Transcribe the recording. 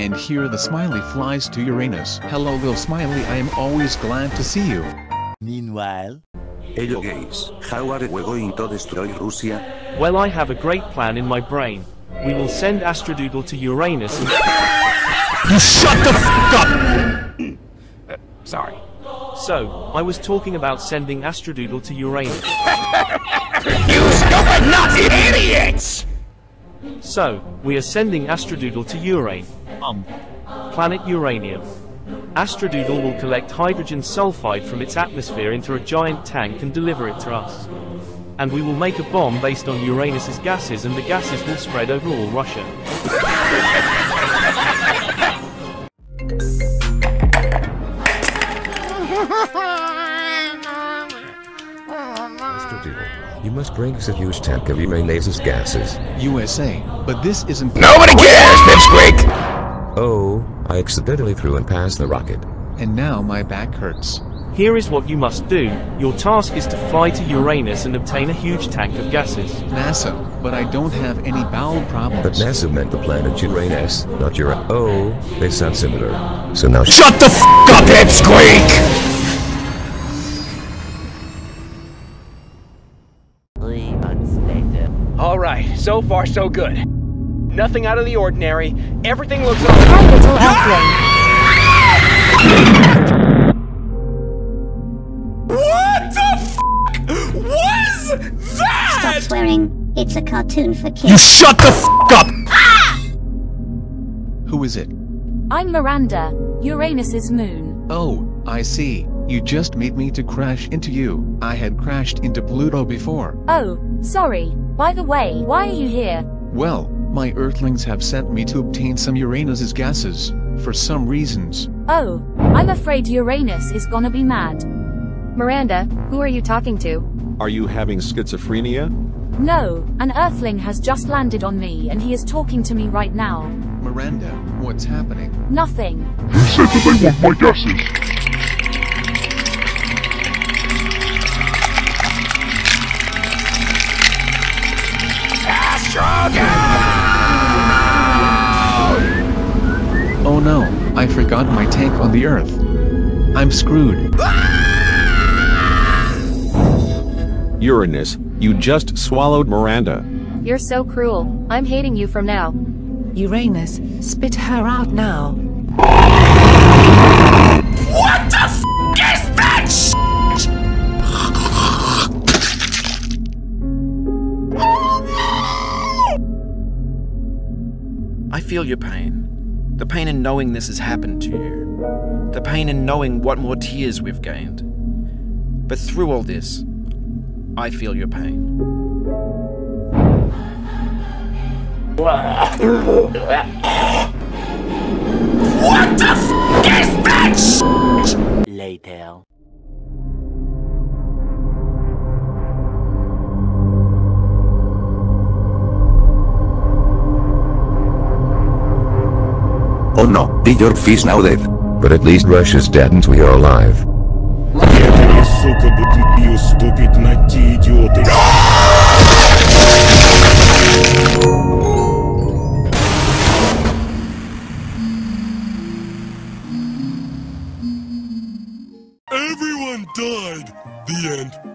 And here the smiley flies to Uranus. Hello little Smiley I am always glad to see you. Meanwhile, Hello guys, how are we going to destroy Russia? Well, I have a great plan in my brain. We will send Astrodoodle to Uranus and... You shut the f up! Uh, sorry. So, I was talking about sending Astrodoodle to Uranus. You stupid Nazi idiots! So, we are sending Astrodoodle to Urane. Um. Planet Uranium. Astrodoodle will collect hydrogen sulfide from its atmosphere into a giant tank and deliver it to us. And we will make a bomb based on Uranus's gases and the gases will spread over all Russia. You must bring us a huge tank of Uranus's gases. USA, but this isn't- Nobody cares, Pipsqueak! Oh, I accidentally threw and passed the rocket. And now my back hurts. Here is what you must do. Your task is to fly to Uranus and obtain a huge tank of gases. NASA, but I don't have any bowel problems. But NASA meant the planet Uranus, not Ura- Oh, they sound similar. So now Shut the f up, Pipsqueak! three. Alright, so far so good. Nothing out of the ordinary. Everything looks Hi, little Earthling. What the f was Stop that? swearing. It's a cartoon for kids. You shut the f up! Ah! Who is it? I'm Miranda, Uranus's moon. Oh, I see. You just made me to crash into you. I had crashed into Pluto before. Oh, sorry. By the way, why are you here? Well, my Earthlings have sent me to obtain some Uranus's gases. For some reasons. Oh, I'm afraid Uranus is gonna be mad. Miranda, who are you talking to? Are you having schizophrenia? No, an Earthling has just landed on me and he is talking to me right now. Miranda, what's happening? Nothing. Oh no, I forgot my tank on the Earth. I'm screwed. Uranus, you just swallowed Miranda. You're so cruel. I'm hating you from now. Uranus, spit her out now. What the f is that sh I feel your pain. The pain in knowing this has happened to you. The pain in knowing what more tears we've gained. But through all this, I feel your pain. Oh no, the York is now dead. But at least Russia's dead and we are alive. Everyone died. The end.